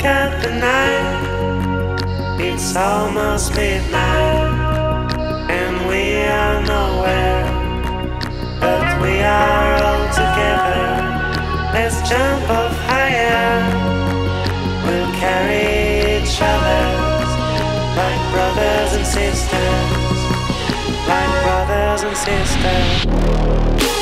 Look at the night, it's almost midnight, and we are nowhere, but we are all together. Let's jump off higher, we'll carry each other like brothers and sisters, like brothers and sisters.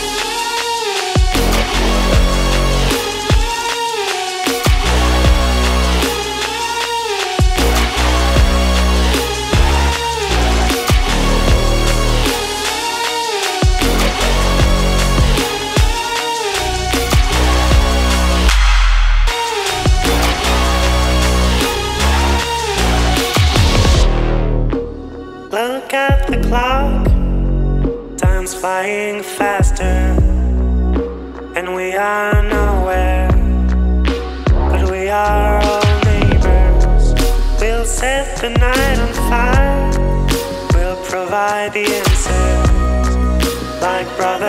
clock. Time's flying faster, and we are nowhere. But we are all neighbors. We'll set the night on fire. We'll provide the answers like brothers.